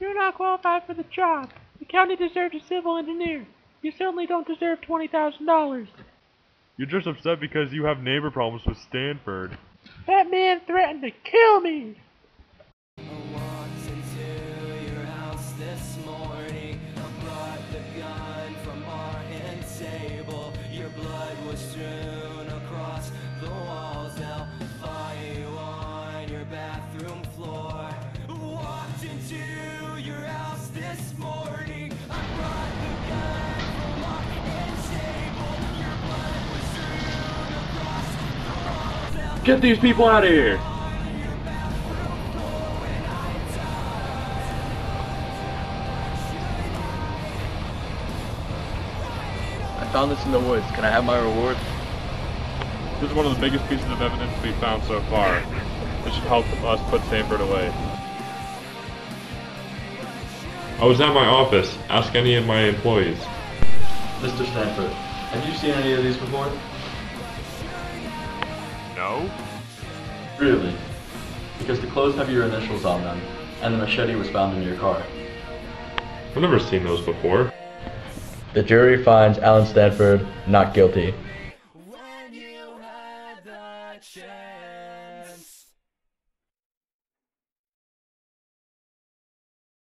You're not qualified for the job. The county deserves a civil engineer. You certainly don't deserve $20,000. You're just upset because you have neighbor problems with Stanford. That man threatened to kill me. Get these people out of here! I found this in the woods. Can I have my reward? This is one of the biggest pieces of evidence we've found so far. This should help us put Stanford away. I was at my office. Ask any of my employees. Mr. Stanford, have you seen any of these before? No? Really? Because the clothes have your initials on them, and the machete was found in your car. I've never seen those before. The jury finds Alan Stanford not guilty.